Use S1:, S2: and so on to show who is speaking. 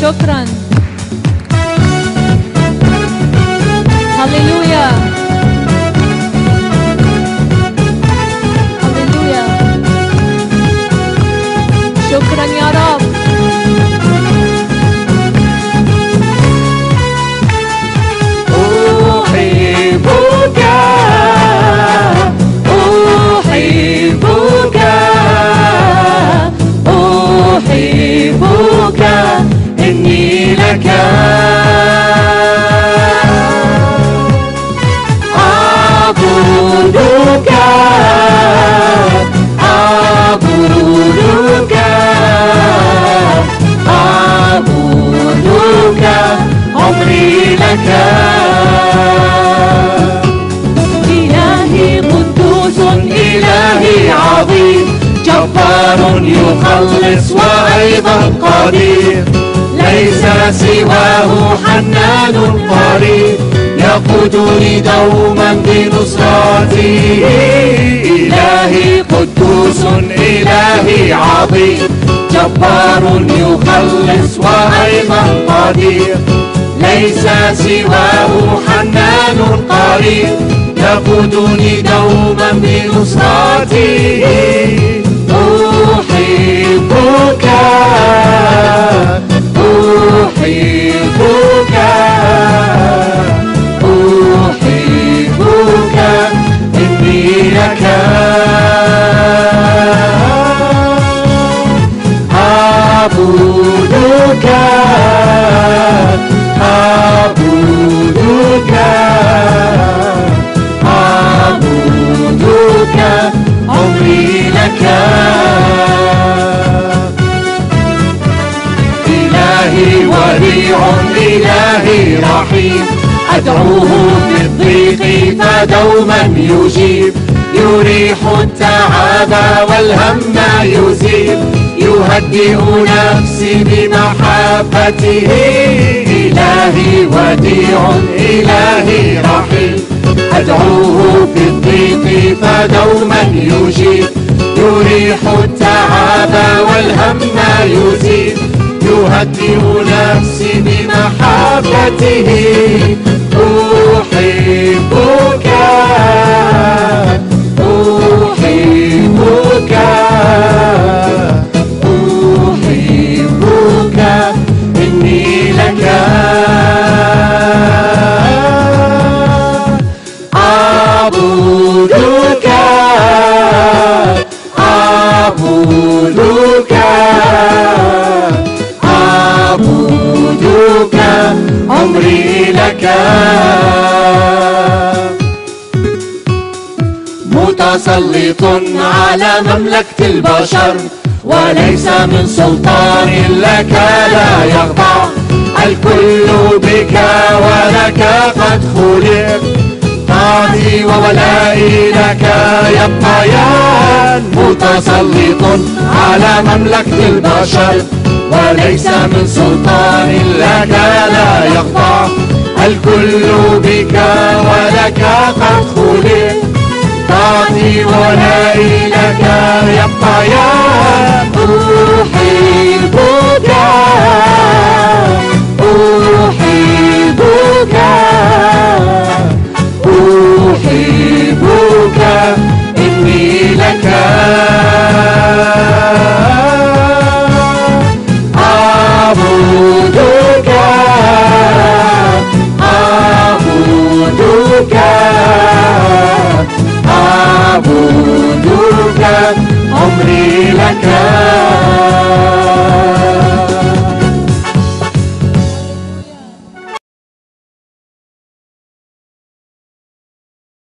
S1: شكرا هللويا
S2: جبار يخلص وأيضا قدير. ليس سواه حنان قريب. يقودني دوما بنصرته إلهي قدوس إلهي عظيم. جبار يخلص وأيضا قدير. ليس سواه حنان قريب. يقودني دوما بنصرته أحبك أحبك. إلهي رحيم. أدعوه في الضيق فدوما يجيب. يريح التعب والهم يزيل يهدئ نفسي بمحبته. إلهي وديع إلهي رحيم. أدعوه في الضيق فدوما يجيب. يريح التعب يهدئ نفسي بمحبته. أحبك. أحبك. أحبك. إني لك. أعبدك عمري لك. متسلط على مملكة البشر وليس من سلطان لك لا يخضع الكل بك ولك قد خلق. طاعتي وولائي لك يبقيان متسلط على مملكة البشر وليس من سلطان لك لا يخضع الكل بك ولك قد خلق. طاعتي ولائي لك يبقيان